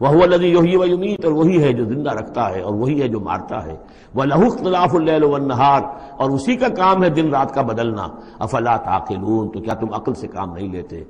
وہ لذی یوہی و یمیت، اور وہی ہے جو زندہ رکھتا ہے، اور وہی ہے جو مارتا ہے۔ وہ لہو اختلاف اللیل والنہار اور اسی کا کام ہے دن رات کا بدلنا۔ افلا تعقلون، تو کیا تم عقل سے کام نہیں لیتے؟